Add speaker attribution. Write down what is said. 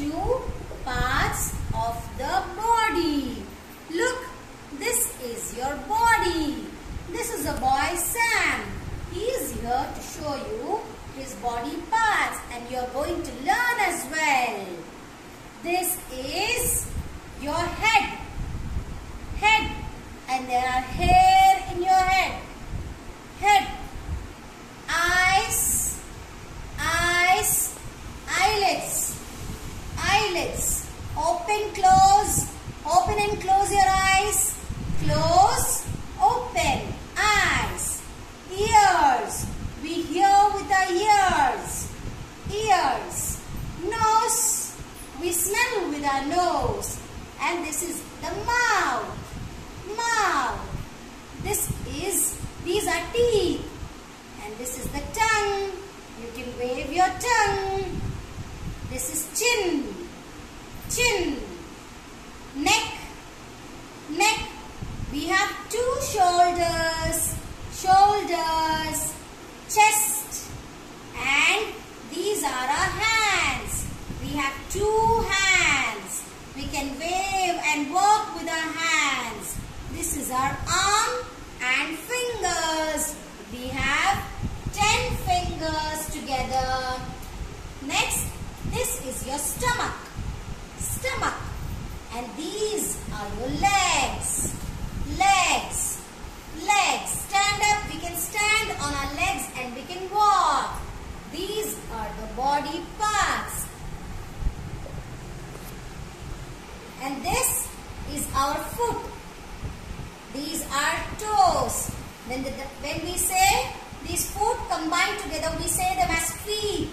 Speaker 1: two parts of the body. Look, this is your body. This is a boy Sam. He is here to show you his body parts and you are going to learn as well. This is your head. Head and there are. Open, close. Open and close your eyes. Close. Open. Eyes. Ears. We hear with our ears. Ears. Nose. We smell with our nose. And this is the mouth. Mouth. This is, these are teeth. And this is the tongue. You can wave your tongue. This is chin. Chin. Neck. Neck. We have two shoulders. Shoulders. Chest. And these are our hands. We have two hands. We can wave and walk with our hands. This is our arm and fingers. We have 10 fingers together. Next, this is your stomach. Stomach. And these are your legs. Legs. Legs. Stand up. We can stand on our legs and we can walk. These are the body parts. And this is our foot. These are toes. When, the, when we say these foot combined together, we say them as feet.